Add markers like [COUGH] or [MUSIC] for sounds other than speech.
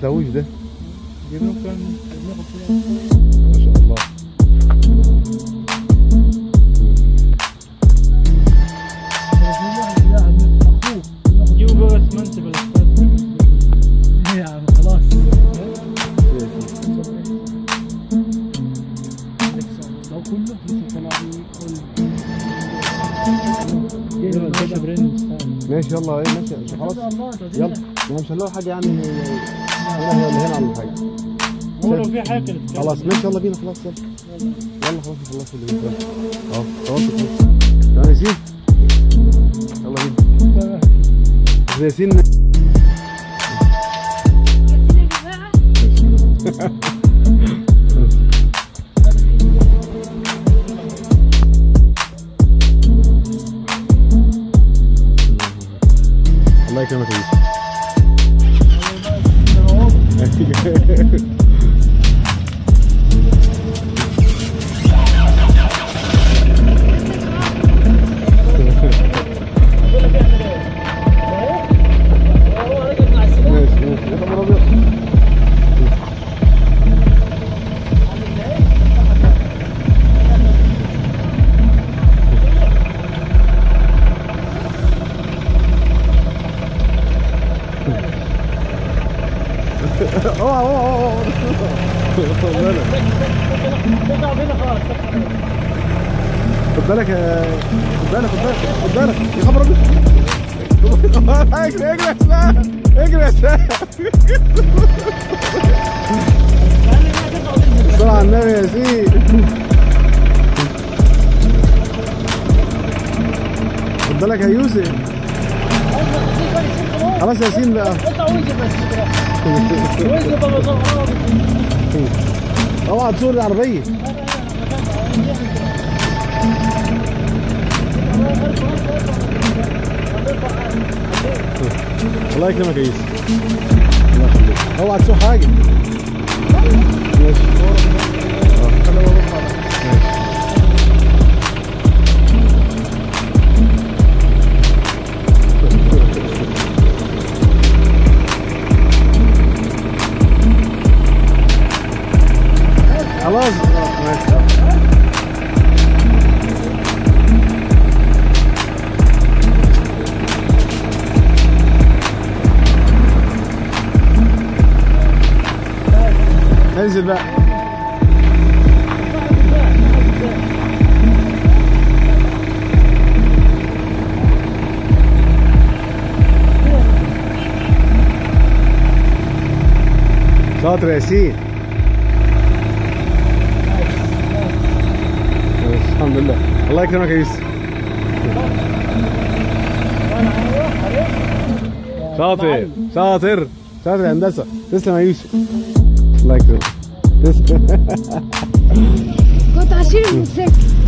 ما تلاقوش ده. جنوب كان ما شاء الله طلع ماشي يلا إيه ماشي خلاص. يلا أنا مش هنلاقي حاجة يعني هنا ولا هنا ولا حاجة هو لو في حاجة خلاص ماشي يلا بينا خلاص يلا. يلا خلاص خلاص اللي بينا آه خلاص خلاص يلا ياسين يلا بينا. أستاذ ياسين [LAUGHS] الله يكرمك. خد بالك خد بالك خد بالك خد بالك. يا خبر أبيض. اجري اجري يا اسلام اجري يا اسلام الصلاة على النبي يا ياسين خد بالك يا يوسف. خلاص يا ياسين بقى. اوعى تصور العربية. الله يكرمك يا يوسف. اوعى تسوق حاجة. ماشي. آه. ماشي خلاص آه، ماشي انزل بقى شاطر يا ياسين ماشي، الحمد لله الله يكرمك يا يوسف. شاطر شاطر شاطر هندسة. تسلم يا يوسف. الله يكرمك. تسلم كنت هشيل الموتوسيكل